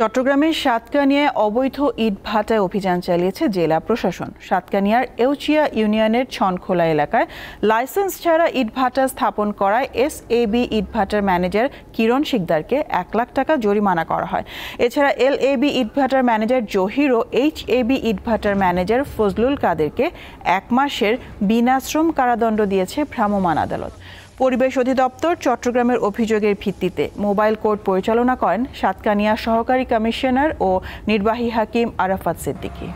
চট্টগ্রামের সাতকানিয়ায় অবৈধ ইট ভাটায় অভিযান চালিয়েছে জেলা প্রশাসন। সাতকানিয়ার এউচিয়া ইউনিয়নের ছনখোলা এলাকায় লাইসেন্স ছাড়া ইট ভাটা স্থাপন করায় এস এ বি ইটভাটার ম্যানেজার কিরণ শিকদারকে এক লাখ টাকা জরিমানা করা হয়। এছাড়া এল এ বি ইটভাটার ম্যানেজার জহির ও এইচ এ বি ইটভাটার ম্যানেজার ফজলুল কাদেরকে এক মাসের বিনাশ্রম কারাদণ্ড দিয়েছে ভ্রাম্যমাণ আদালত। পরিবেশ অধিদপ্তর চট্টগ্রামের অভিযোগের ভিত্তিতে মোবাইল কোর্ট পরিচালনা করেন সাতকানিয়া সহকারী কমিশনার ও নির্বাহী হাকিম আরাফাত সিদ্দিকী।